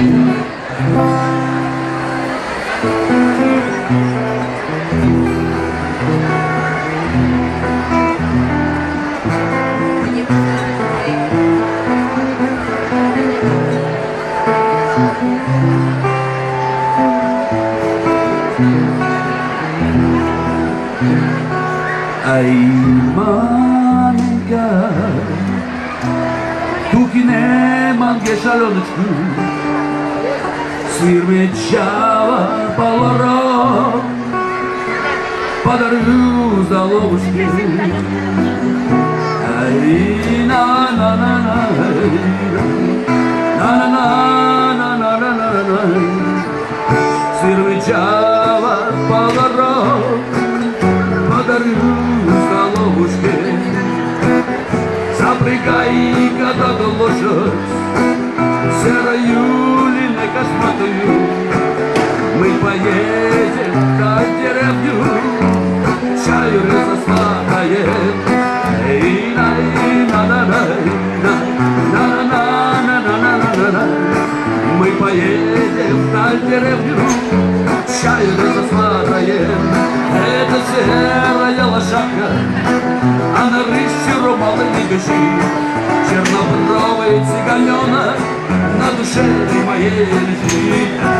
Ay manca Tu che kine manca shalom tshku шаленочку, свирмечава поворот, подарю заловушки. Ай, на на на подарю заловушки. Запрягай, когда лошадь, Мы поедем на деревню, чаю разосладает. Эй, на, на, на, на, на, на, на, на, на, на. Мы поедем на деревню, чаю разосладает. Это серая лошадка, а на рысе румалы не бежит. Чернобровый цыганенок на душе моей лежит.